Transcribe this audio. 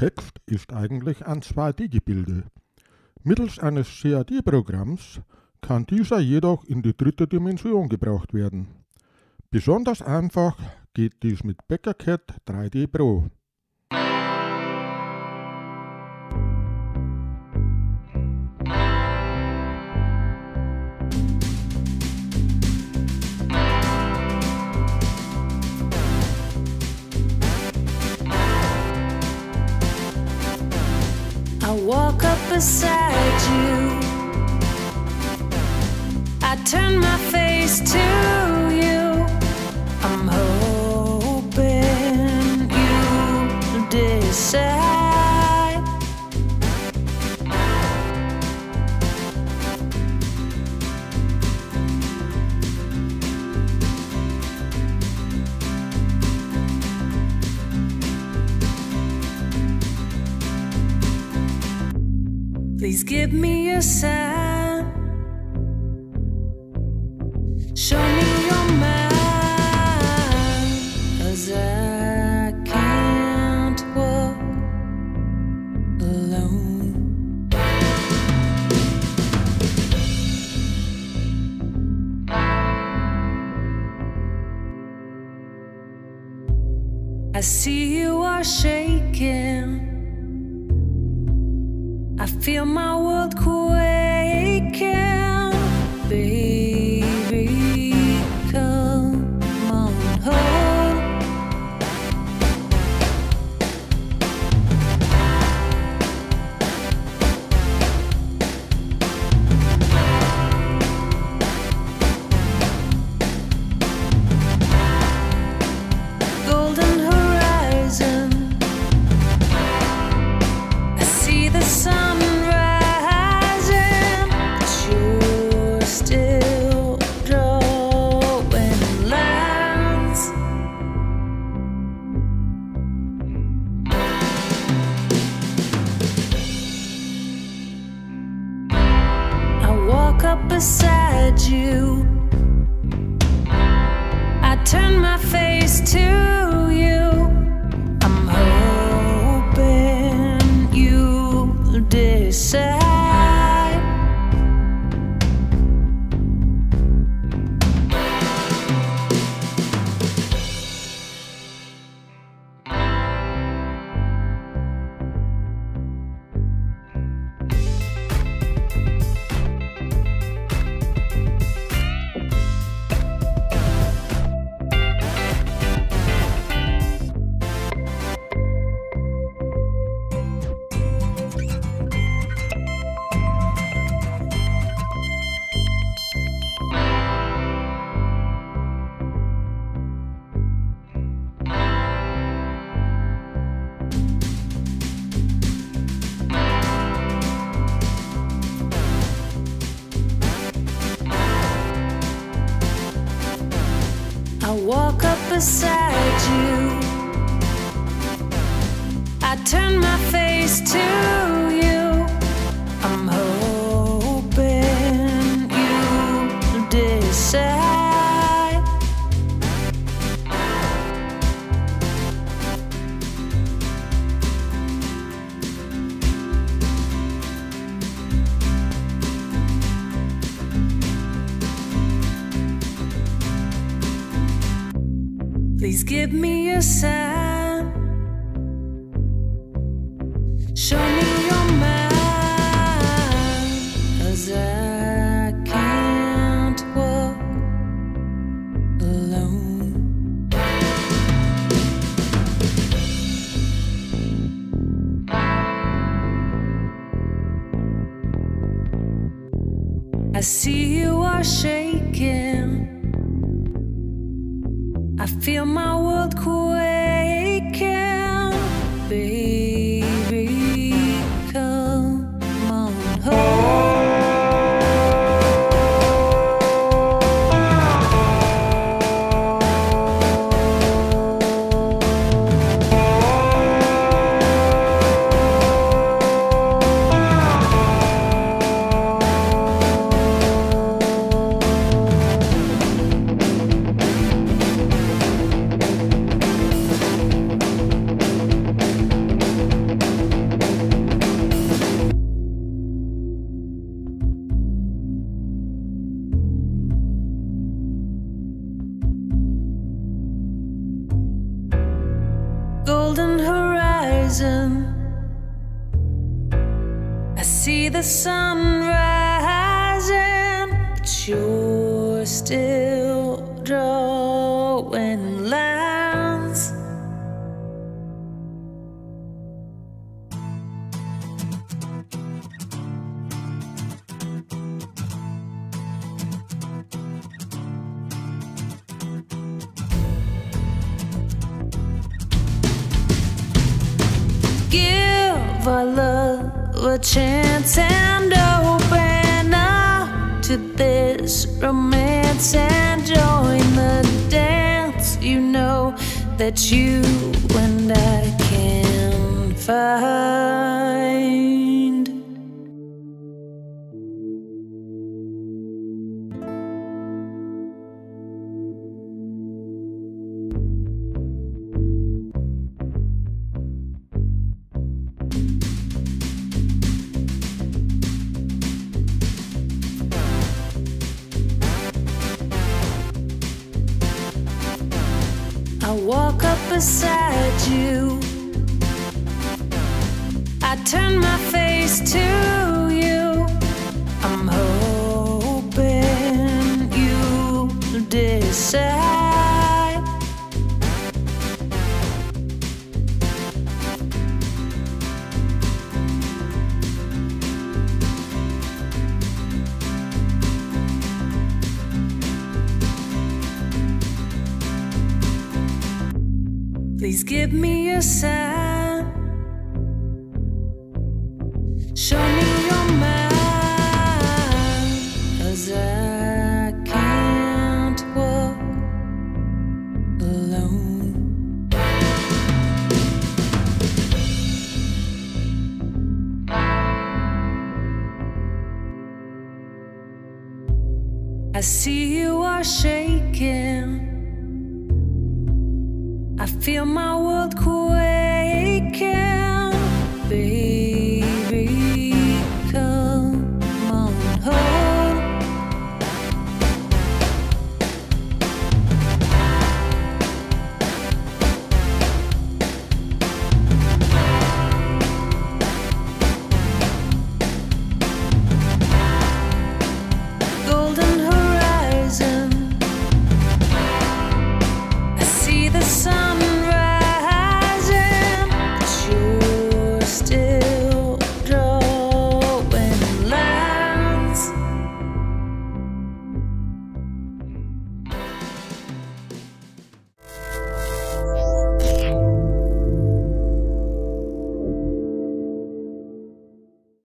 Text ist eigentlich ein 2D-Gebilde. Mittels eines CAD-Programms kann dieser jedoch in die dritte Dimension gebraucht werden. Besonders einfach geht dies mit BeckerCAD 3D Pro. Beside you. I turn my face to Please give me a sign. Show me your mind. Cause I can't walk alone. I see you are shaking. I feel my world quaking, beside you. I turn my face to beside you. I turn my face to Please give me a sign. Show me your mind. Cause I can't walk alone. I see you are shaking. I feel my world quaking, golden horizon. I see the sun rising, but you're still drawing lines. Our love a chance and open up to this romance and join the dance. You know that you and I can find. Beside you. I turn my face to you. I'm hoping you decide. Please give me a sign. Show me your mind. Cause I can't walk alone. I see you are shaking. Feel my world baby.